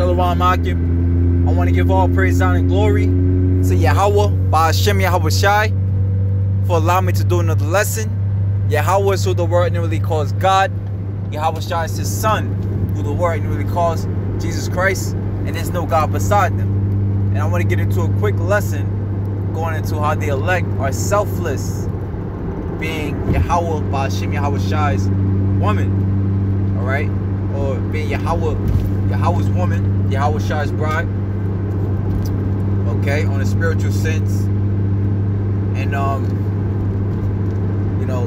Shalom Akim. I want to give all praise, honor, and glory to Yahweh, by Hashem Yahweh Shai, for allowing me to do another lesson. Yahweh is who the world really calls God. Yahweh Shai is his son, who the world really calls Jesus Christ, and there's no God beside them. And I want to get into a quick lesson going into how the elect are selfless, being Yahweh by Hashem Yahweh Shai's woman. Alright? Or being Yahweh Yahweh's woman, Yahweh Shai's bride. Okay, on a spiritual sense. And um, you know,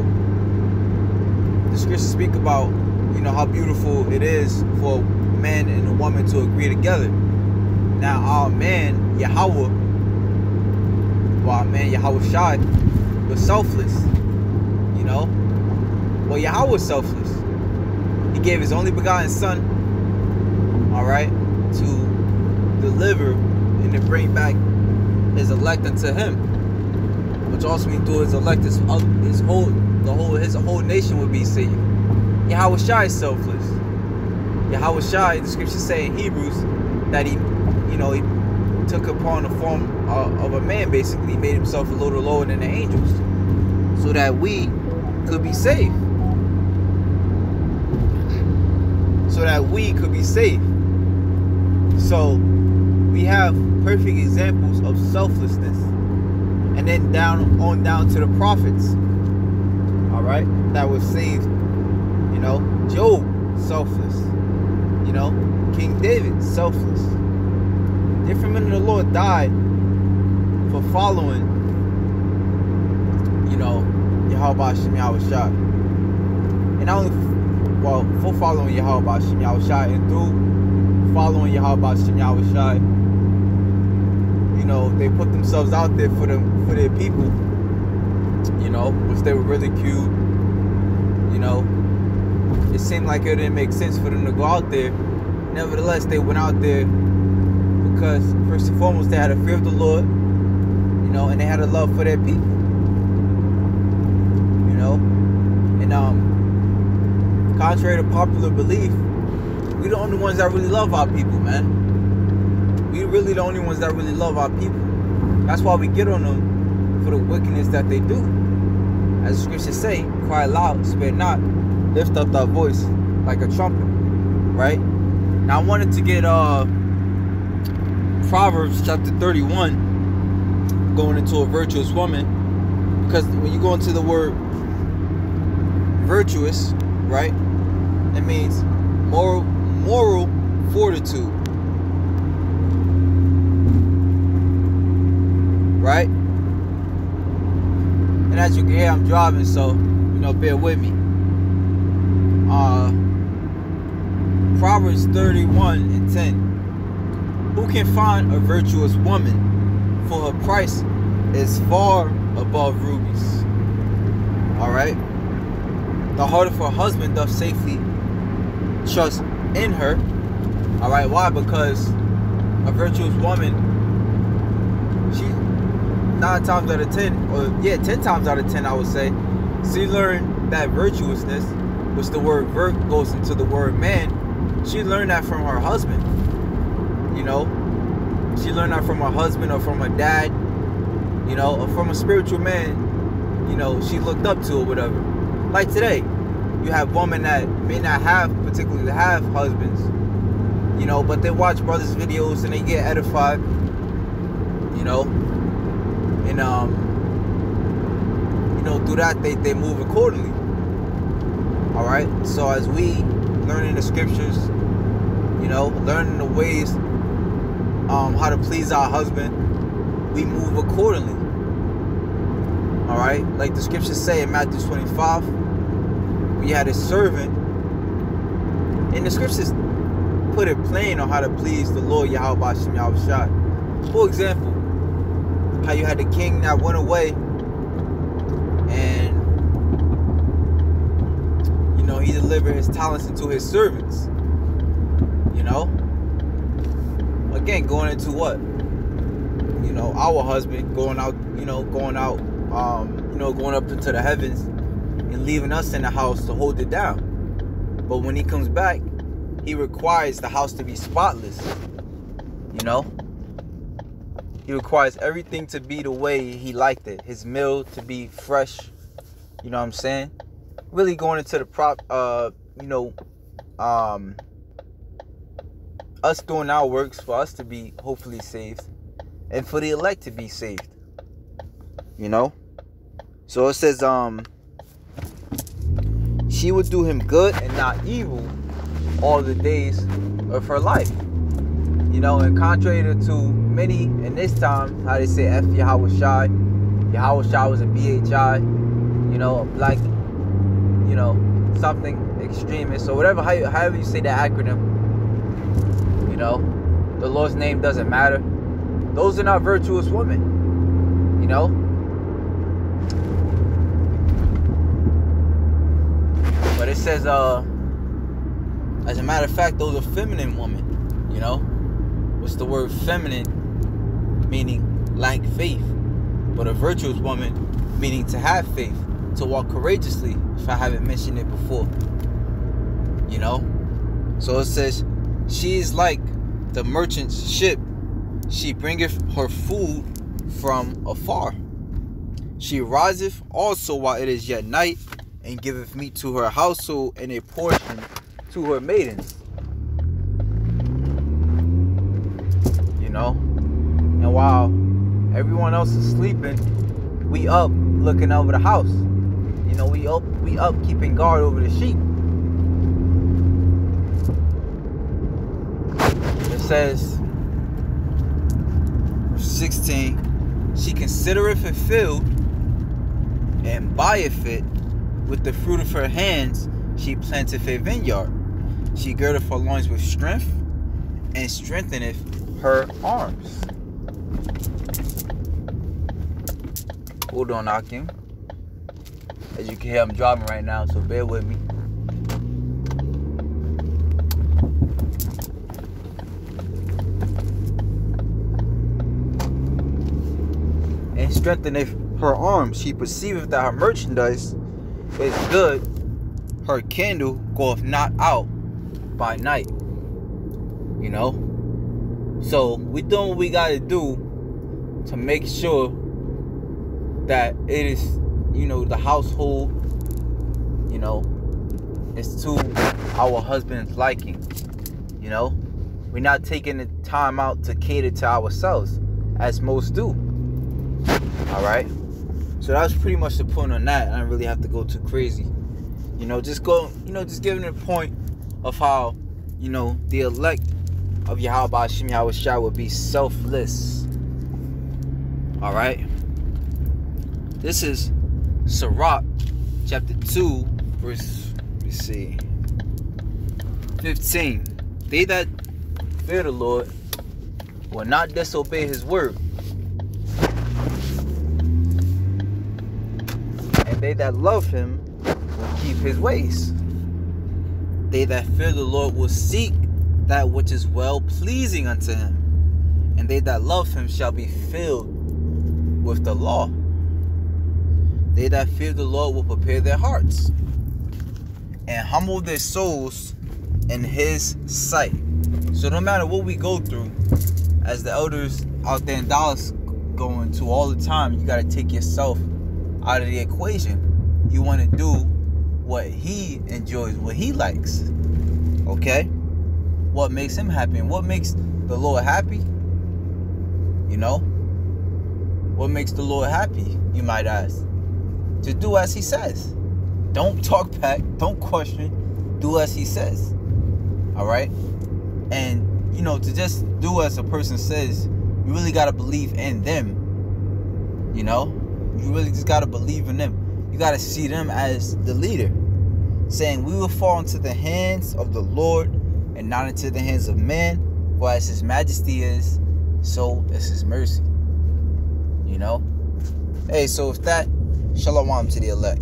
the scriptures speak about, you know, how beautiful it is for man and a woman to agree together. Now our man, Yahweh, well our man Yahweh Shai was selfless. You know? Well Yahweh was selfless. He gave his only begotten son all right, to deliver and to bring back his elect unto him, which also means through his elect, his, his whole, the whole, his whole nation would be saved. Yahweh Shai is selfless. Yahweh Shai, the scriptures say in Hebrews that he, you know, he took upon the form of a man, basically, made himself a little lower than the angels, so that we could be saved. So that we could be saved. So we have perfect examples of selflessness. And then down on down to the prophets. Alright? That was saved. You know, Job, selfless. You know, King David, selfless. Different men of the Lord died for following, you know, Yahweh Yahweh Shai. And not only well, for following Yahweh Yahweh Shai and through following Yahweh Shem Yahweh Shai, you know, they put themselves out there for them for their people, you know, which they were ridiculed, you know. It seemed like it didn't make sense for them to go out there. Nevertheless, they went out there because first and foremost they had a fear of the Lord, you know, and they had a love for their people. You know? And um contrary to popular belief, we the only ones that really love our people, man. We really the only ones that really love our people. That's why we get on them for the wickedness that they do. As the scriptures say, cry loud, spare not, lift up thy voice like a trumpet. Right? Now I wanted to get uh Proverbs chapter 31 going into a virtuous woman. Because when you go into the word virtuous, right? It means moral moral fortitude. Right? And as you can hear, I'm driving, so, you know, bear with me. Uh, Proverbs 31 and 10. Who can find a virtuous woman? For her price is far above rubies. Alright? The heart of her husband doth safely trust in her. All right, why? Because a virtuous woman, she nine times out of ten, or yeah, ten times out of ten, I would say, she learned that virtuousness, which the word "vert" goes into the word man. She learned that from her husband. You know, she learned that from her husband or from her dad. You know, or from a spiritual man. You know, she looked up to or whatever. Like today, you have women that may not have particularly have husbands, you know, but they watch brothers' videos and they get edified, you know, and um, you know, through that they they move accordingly. All right. So as we learning the scriptures, you know, learning the ways um how to please our husband, we move accordingly. All right, like the scriptures say in Matthew 25 we had a servant. And the scriptures put it plain on how to please the Lord Yahweh Shem Yahweh Shai. For example, how you had the king that went away and you know he delivered his talents into his servants. You know? Again, going into what? You know, our husband going out, you know, going out, um, you know, going up into the heavens and leaving us in the house to hold it down. But when he comes back, he requires the house to be spotless. You know? He requires everything to be the way he liked it. His meal to be fresh. You know what I'm saying? Really going into the prop uh, you know, um us doing our works for us to be hopefully saved and for the elect to be saved. You know? So it says um she would do him good and not evil all the days of her life. You know, and contrary to many in this time, how they say F Yahweh Shai, Yahweh Shai was a BHI, you know, like, you know, something extremist or whatever, however you say that acronym, you know, the Lord's name doesn't matter. Those are not virtuous women, you know. It says, uh, as a matter of fact, those are feminine women, you know? What's the word feminine? Meaning lack faith. But a virtuous woman meaning to have faith to walk courageously if i haven't mentioned it before you know? So it says she is like the merchant's ship. She bringeth her food from afar. She riseth also while it is yet night and giveth meat to her household and a portion to her maidens You know? And while everyone else is sleeping, we up looking over the house. You know, we up we up keeping guard over the sheep. It says 16, she considereth it filled and buyeth it with the fruit of her hands, she planteth a vineyard. She girdeth her loins with strength and strengtheneth her arms. Hold on, Akim. As you can hear, I'm driving right now, so bear with me. And strengtheneth her arms. She perceiveth that her merchandise is good. Her candle goeth not out by night. You know? So we doing what we gotta do to make sure that it is, you know, the household, you know, is to our husband's liking. You know, we're not taking the time out to cater to ourselves, as most do. All So that's pretty much the point on that. I don't really have to go too crazy. You know, just go, you know, just giving a point of how, you know, the elect of Yahweh Hashem Yahweh would be selfless. Alright? This is Sirach chapter 2, verse, let me see, 15. They that fear the Lord will not disobey his word. They that love him will keep his ways. They that fear the Lord will seek that which is well pleasing unto him. And they that love him shall be filled with the law. They that fear the Lord will prepare their hearts and humble their souls in his sight. So no matter what we go through, as the elders out there in Dallas going to all the time, you got to take yourself out of the equation. You want to do what he enjoys, what he likes. Okay? what makes him happy and what makes the Lord happy. You know? What makes the Lord happy, you might ask? To do as he says. Don't talk back, don't question, do as he says. All right? And, you know, to just do as a person says, you really got to believe in them. You know? You really just got to believe in them. You got to see them as the leader. Saying, We will fall into the hands of the Lord and not into the hands of men. For as his majesty is, so is his mercy. You know? Hey, so if that, shalom to the elect.